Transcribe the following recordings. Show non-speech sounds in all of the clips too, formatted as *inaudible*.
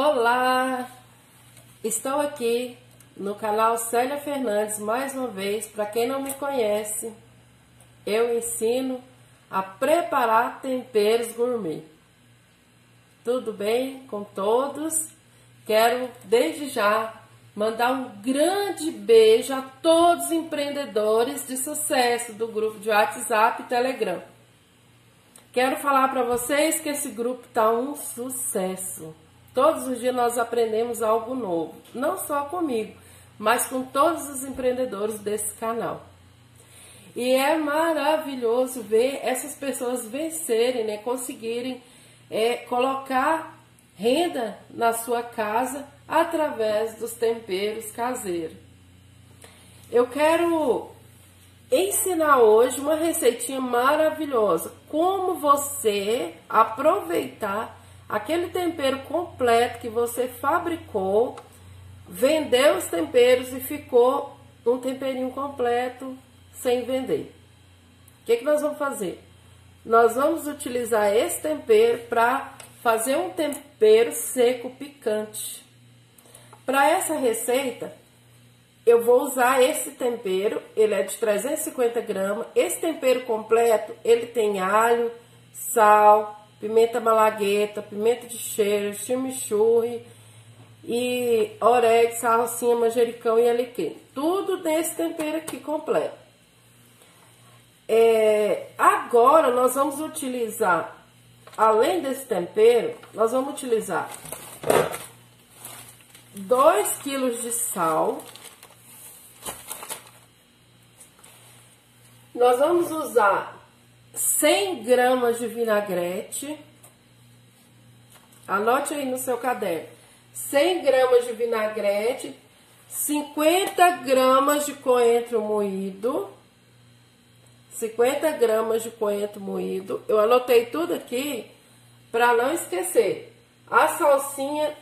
Olá! Estou aqui no canal Célia Fernandes mais uma vez. Para quem não me conhece, eu ensino a preparar temperos gourmet. Tudo bem com todos? Quero desde já mandar um grande beijo a todos os empreendedores de sucesso do grupo de WhatsApp e Telegram. Quero falar para vocês que esse grupo está um sucesso. Todos os dias nós aprendemos algo novo, não só comigo, mas com todos os empreendedores desse canal. E é maravilhoso ver essas pessoas vencerem, né, conseguirem é, colocar renda na sua casa através dos temperos caseiros. Eu quero ensinar hoje uma receitinha maravilhosa, como você aproveitar aquele tempero completo que você fabricou, vendeu os temperos e ficou um temperinho completo sem vender. O que, que nós vamos fazer? Nós vamos utilizar esse tempero para fazer um tempero seco picante. Para essa receita, eu vou usar esse tempero, ele é de 350 gramas. Esse tempero completo, ele tem alho, sal, pimenta malagueta, pimenta de cheiro, chimichurri e orégano, salsinha, manjericão e alecrim. Tudo nesse tempero aqui completo. É, agora nós vamos utilizar, além desse tempero, nós vamos utilizar 2 quilos de sal. Nós vamos usar 100 gramas de vinagrete. Anote aí no seu caderno. 100 gramas de vinagrete, 50 gramas de coentro moído, 50 gramas de coentro moído. Eu anotei tudo aqui para não esquecer. A salsinha,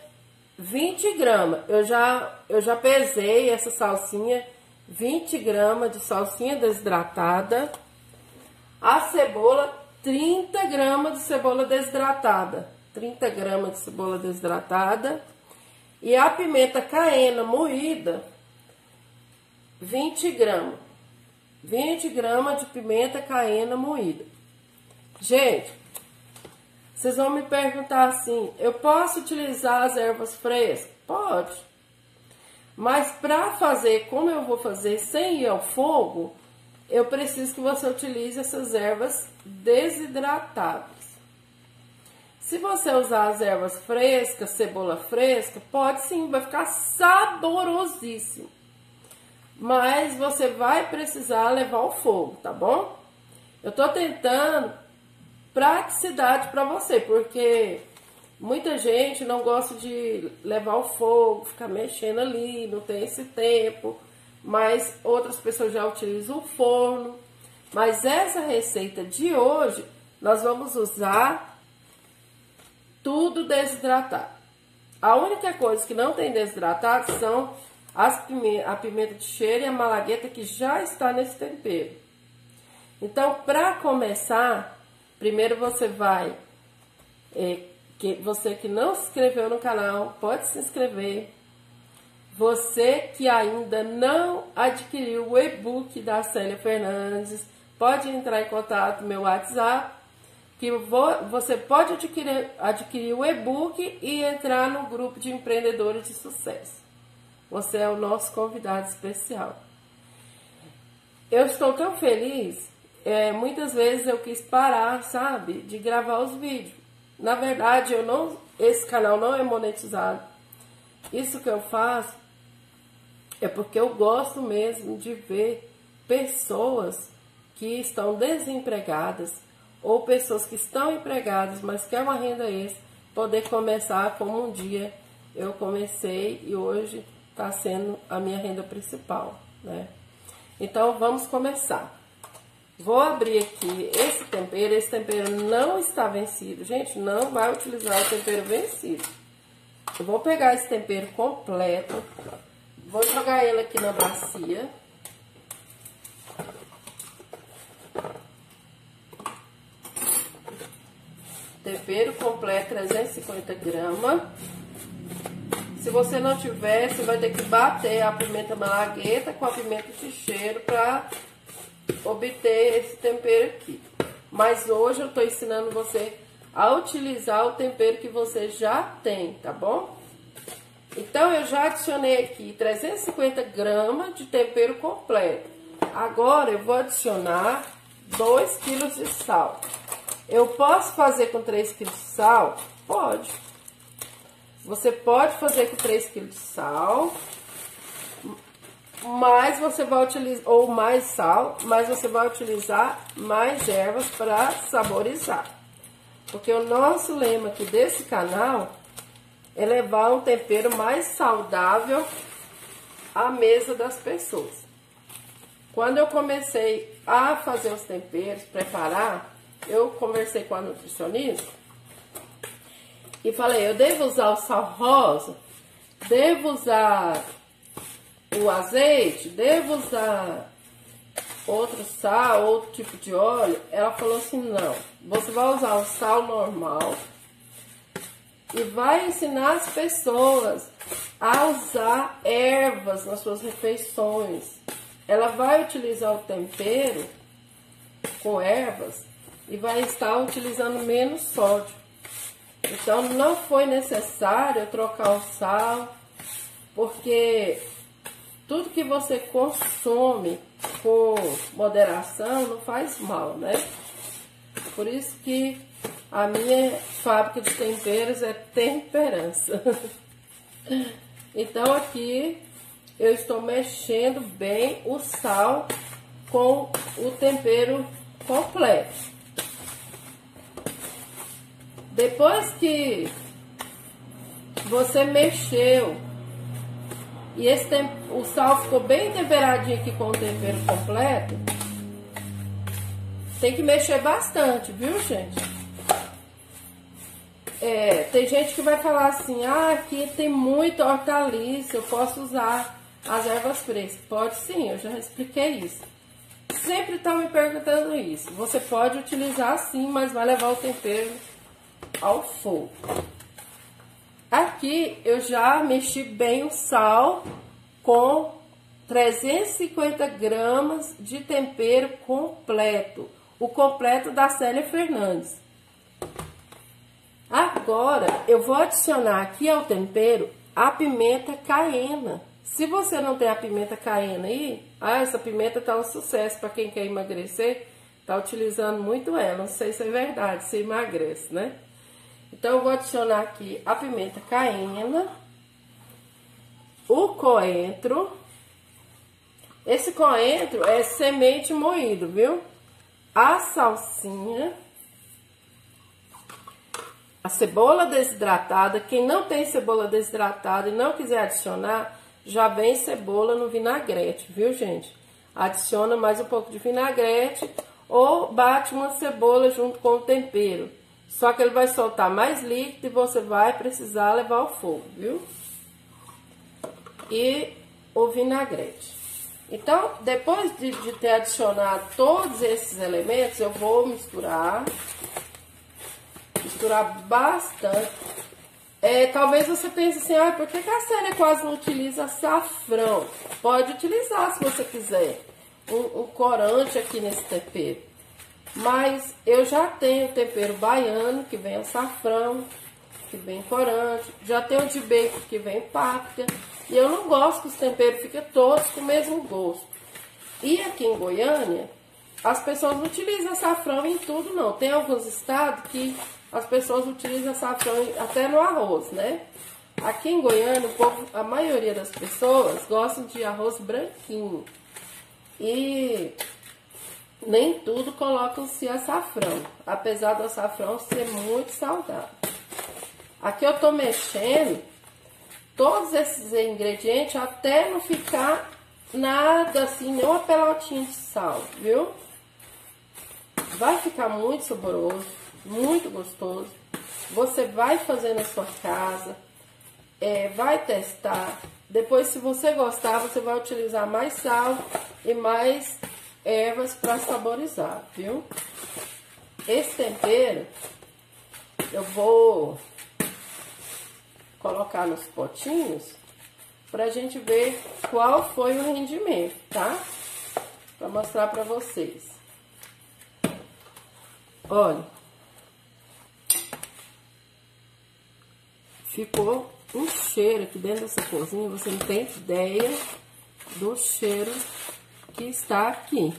20 gramas. Eu já, eu já pesei essa salsinha, 20 gramas de salsinha desidratada. A cebola, 30 gramas de cebola desidratada. 30 gramas de cebola desidratada. E a pimenta caena moída, 20 gramas. 20 gramas de pimenta caena moída. Gente, vocês vão me perguntar assim: eu posso utilizar as ervas frescas? Pode. Mas para fazer como eu vou fazer sem ir ao fogo, eu preciso que você utilize essas ervas desidratadas. Se você usar as ervas frescas, cebola fresca, pode sim, vai ficar saborosíssimo. Mas você vai precisar levar o fogo, tá bom? Eu tô tentando praticidade para você, porque muita gente não gosta de levar o fogo, ficar mexendo ali, não tem esse tempo mas outras pessoas já utilizam o forno. Mas essa receita de hoje, nós vamos usar tudo desidratado. A única coisa que não tem desidratado são as a pimenta de cheiro e a malagueta que já está nesse tempero. Então, para começar, primeiro você vai, é, que, você que não se inscreveu no canal, pode se inscrever, você que ainda não adquiriu o e-book da Célia Fernandes, pode entrar em contato no meu WhatsApp, que você pode adquirir, adquirir o e-book e entrar no grupo de empreendedores de sucesso. Você é o nosso convidado especial. Eu estou tão feliz, é, muitas vezes eu quis parar, sabe, de gravar os vídeos. Na verdade, eu não, esse canal não é monetizado. Isso que eu faço é porque eu gosto mesmo de ver pessoas que estão desempregadas ou pessoas que estão empregadas, mas querem uma renda extra, poder começar como um dia eu comecei e hoje está sendo a minha renda principal, né? Então vamos começar. Vou abrir aqui esse tempero, esse tempero não está vencido, gente, não vai utilizar o tempero vencido. Eu vou pegar esse tempero completo, Vou jogar ele aqui na bacia. Tempero completo 350 gramas. Se você não tiver, você vai ter que bater a pimenta malagueta com a pimenta de cheiro para obter esse tempero aqui. Mas hoje eu estou ensinando você a utilizar o tempero que você já tem, tá bom? Então eu já adicionei aqui 350 gramas de tempero completo. Agora eu vou adicionar 2 quilos de sal. Eu posso fazer com 3 quilos de sal? Pode. Você pode fazer com 3 quilos de sal, mas você vai utilizar, ou mais sal, mas você vai utilizar mais ervas para saborizar. Porque o nosso lema aqui desse canal é levar um tempero mais saudável à mesa das pessoas. Quando eu comecei a fazer os temperos, preparar, eu conversei com a nutricionista e falei, eu devo usar o sal rosa, devo usar o azeite, devo usar outro sal, outro tipo de óleo? Ela falou assim, não, você vai usar o sal normal e vai ensinar as pessoas a usar ervas nas suas refeições. Ela vai utilizar o tempero com ervas e vai estar utilizando menos sódio. Então não foi necessário trocar o sal, porque tudo que você consome com moderação não faz mal, né? Por isso que a minha fábrica de temperos é temperança. *laughs* então aqui eu estou mexendo bem o sal com o tempero completo. Depois que você mexeu e esse o sal ficou bem temperadinho aqui com o tempero completo, tem que mexer bastante, viu, gente? É, tem gente que vai falar assim, ah, aqui tem muita hortaliça, eu posso usar as ervas frescas. Pode sim, eu já expliquei isso. Sempre estão me perguntando isso. Você pode utilizar sim, mas vai levar o tempero ao fogo. Aqui eu já mexi bem o sal com 350 gramas de tempero completo. O completo da Célia Fernandes. Agora eu vou adicionar aqui ao tempero a pimenta caiena. Se você não tem a pimenta caiena aí, ah, essa pimenta tá um sucesso para quem quer emagrecer, tá utilizando muito ela. Não sei se é verdade, se emagrece, né? Então eu vou adicionar aqui a pimenta caiena, o coentro. Esse coentro é semente moído, viu? A salsinha a cebola desidratada. Quem não tem cebola desidratada e não quiser adicionar, já vem cebola no vinagrete, viu, gente? Adiciona mais um pouco de vinagrete ou bate uma cebola junto com o tempero. Só que ele vai soltar mais líquido e você vai precisar levar ao fogo, viu? E o vinagrete. Então, depois de, de ter adicionado todos esses elementos, eu vou misturar misturar bastante. É, talvez você pense assim, ah, por que, a Célia quase não utiliza açafrão? Pode utilizar se você quiser. Um, um corante aqui nesse tempero. Mas eu já tenho tempero baiano, que vem açafrão, que vem corante. Já tenho de bacon, que vem páprica. E eu não gosto que os temperos fiquem todos com o mesmo gosto. E aqui em Goiânia, as pessoas não utilizam açafrão em tudo, não. Tem alguns estados que as pessoas utilizam açafrão até no arroz, né? Aqui em Goiânia, povo, a maioria das pessoas gostam de arroz branquinho. E nem tudo colocam-se açafrão, apesar do açafrão ser muito saudável. Aqui eu tô mexendo todos esses ingredientes até não ficar nada assim, nem uma pelotinha de sal, viu? Vai ficar muito saboroso muito gostoso. Você vai fazer na sua casa, é, vai testar. Depois, se você gostar, você vai utilizar mais sal e mais ervas para saborizar, viu? Esse tempero, eu vou colocar nos potinhos pra gente ver qual foi o rendimento, tá? Pra mostrar pra vocês. Olha. Ficou um cheiro aqui dentro dessa cozinha, você não tem ideia do cheiro que está aqui.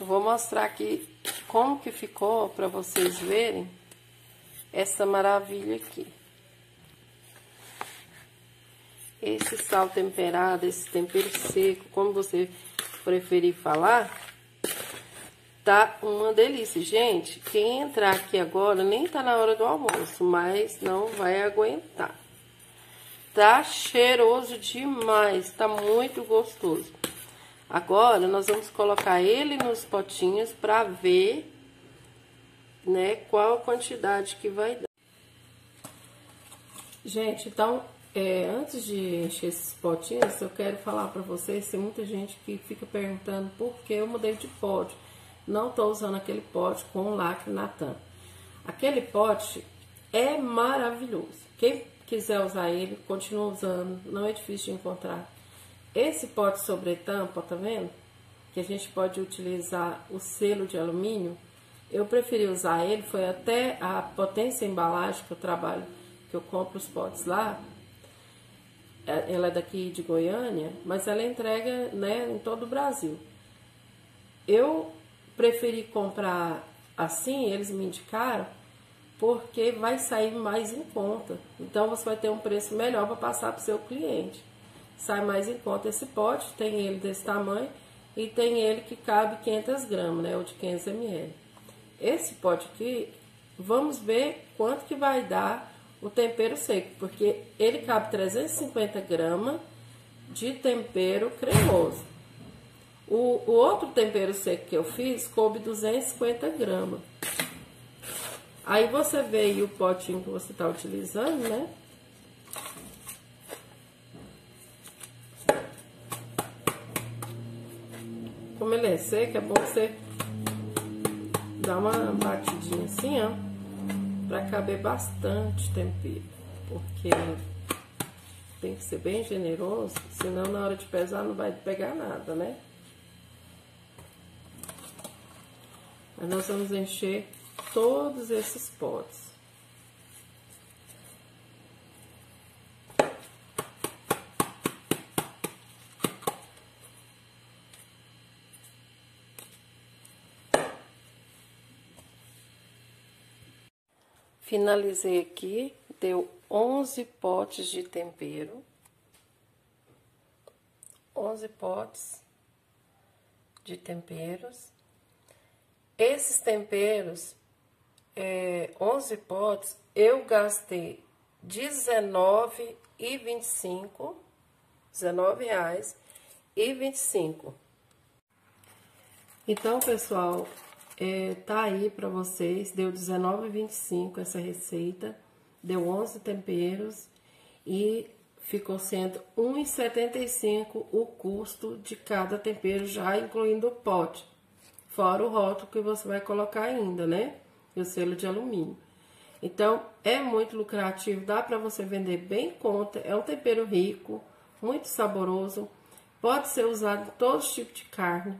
Eu vou mostrar aqui como que ficou para vocês verem essa maravilha aqui. Esse sal temperado, esse tempero seco, como você preferir falar, tá uma delícia. Gente, quem entrar aqui agora nem tá na hora do almoço, mas não vai aguentar. Tá cheiroso demais, tá muito gostoso. Agora, nós vamos colocar ele nos potinhos para ver, né, qual a quantidade que vai dar. Gente, então, é, antes de encher esses potinhos, eu quero falar para vocês, tem muita gente que fica perguntando por que eu mudei de pote. Não estou usando aquele pote com lacre Natan. Aquele pote é maravilhoso. Quem quiser usar ele, continua usando, não é difícil de encontrar. Esse pote sobre tampa, tá vendo? Que a gente pode utilizar o selo de alumínio. Eu preferi usar ele, foi até a potência embalagem que eu trabalho, que eu compro os potes lá. É, ela é daqui de Goiânia, mas ela entrega né, em todo o Brasil. Eu preferi comprar assim, eles me indicaram, porque vai sair mais em conta. Então você vai ter um preço melhor para passar para o seu cliente sai mais em conta esse pote, tem ele desse tamanho e tem ele que cabe 500 gramas, né, ou de 500 ml. Esse pote aqui, vamos ver quanto que vai dar o tempero seco, porque ele cabe 350 gramas de tempero cremoso. O, o outro tempero seco que eu fiz coube 250 gramas. Aí você vê o potinho que você está utilizando, né? como ele é seco, é bom você dar uma batidinha assim, ó, pra caber bastante tempero, porque tem que ser bem generoso, senão na hora de pesar não vai pegar nada, né? Nós vamos encher todos esses potes. Finalizei aqui, deu 11 potes de tempero. 11 potes de temperos. Esses temperos, é, 11 potes, eu gastei 19 e 25, 19 reais e 25. Então, pessoal, é, tá aí para vocês, deu R$19,25 essa receita, deu 11 temperos e ficou sendo R$1,75 o custo de cada tempero, já incluindo o pote, fora o rótulo que você vai colocar ainda, né? E o selo de alumínio. Então, é muito lucrativo, dá para você vender bem conta, é um tempero rico, muito saboroso, pode ser usado em todos os tipos de carne,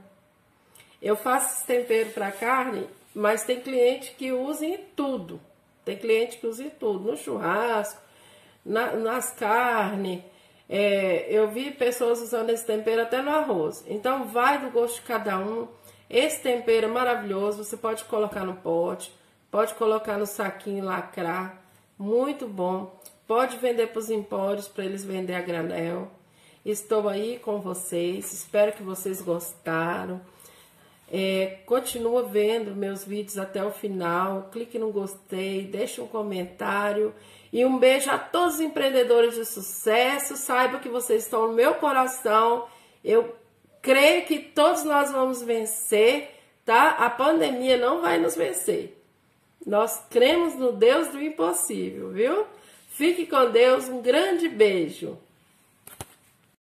eu faço esse tempero para carne, mas tem cliente que usa em tudo. Tem cliente que usa em tudo, no churrasco, na, nas carnes. É, eu vi pessoas usando esse tempero até no arroz. Então vai do gosto de cada um. Esse tempero é maravilhoso, você pode colocar no pote, pode colocar no saquinho lacrar, muito bom. Pode vender para os empórios para eles vender a granel. Estou aí com vocês, espero que vocês gostaram. É, continua vendo meus vídeos até o final, clique no gostei, deixe um comentário e um beijo a todos os empreendedores de sucesso. Saiba que vocês estão no meu coração. Eu creio que todos nós vamos vencer, tá? A pandemia não vai nos vencer. Nós cremos no Deus do impossível, viu? Fique com Deus, um grande beijo.